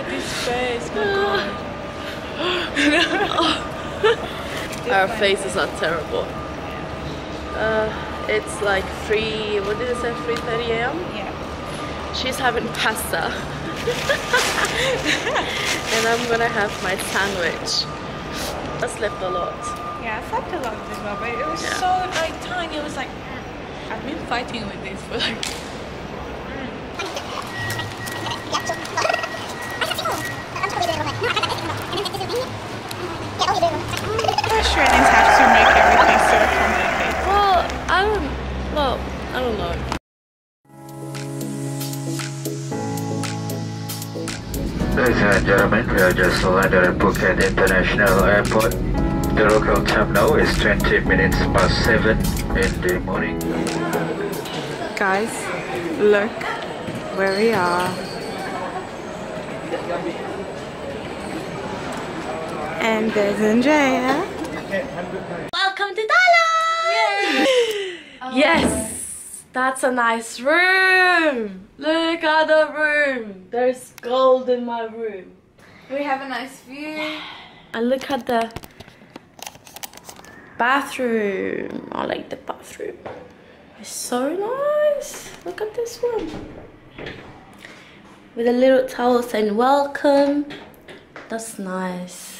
at this face, my god. Our faces are terrible. Uh, it's like 3, what did it say, 3.30 a.m.? Yeah. She's having pasta. and I'm gonna have my sandwich. I slept a lot. Yeah, I slept a lot as well, but it was Yeah. so like tiny. It was like I've been fighting with this for like Australians have to make everything so complicated. Well, I don't, well, I don't know. Ladies and gentlemen, we are just landed at Phuket International Airport. The local time now is 20 minutes past 7 in the morning. Guys, look where we are. And there's Andrea. Welcome to Thailand! Yes! That's a nice room! Look at the room! There's gold in my room. We have a nice view. And look at the bathroom. I like the bathroom. It's so nice. Look at this one. With a little towel saying welcome. That's nice.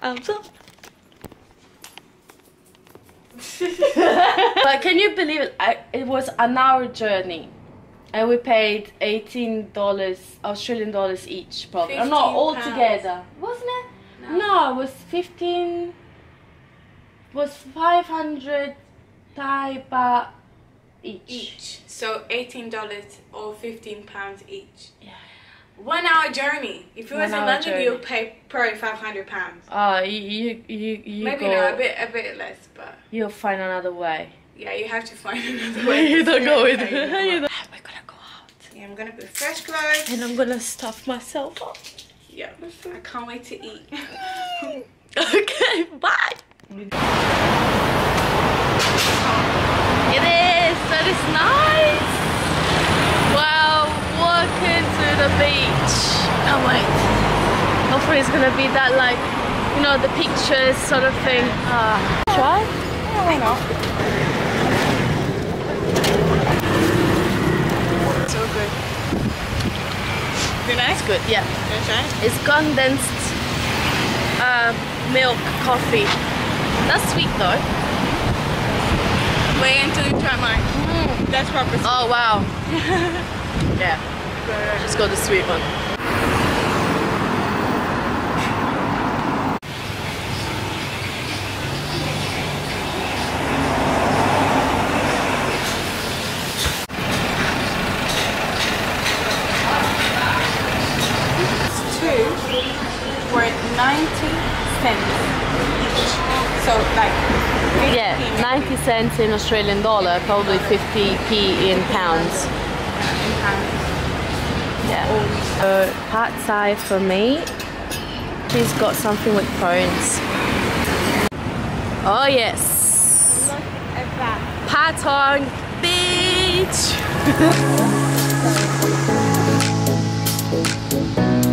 That's very nice. I'm so. but can you believe it? I, it was an hour journey. And we paid eighteen dollars Australian dollars each, probably. Oh, not all pounds. together, wasn't it? No. it was fifteen. Was five hundred Thai baht each. each. So eighteen dollars or fifteen pounds each. Yeah. One hour journey. If it was in London, you'll pay probably five hundred pounds. Uh, you you you, you Maybe go. not a bit, a bit less, but You'll find another way. yeah, you have to find another way. you don't go with. Okay, you know you what? don't- We're gonna go out, Yeah, I'm gonna put fresh clothes. and I'm gonna stuff myself up. Yeah, I can't wait to eat. Okay, bye. It is. That is nice. Wow, walking to the beach. Oh wait. Hopefully it's gonna be that like, you know, the pictures sort of thing. Ah, try. yeah, why not? So good. It nice? It's good. Yeah. Try? It's condensed uh, milk coffee. That's sweet though. Wait until you try mine. That's proper. Oh wow. yeah. Just got the sweet one. two were 90 cents each. So like Yeah, 90 cents in Australian dollar, probably 50p in pounds. in pounds. So pad thai for me. She's got something with prawns. Oh yes. Look at that. Patong Beach.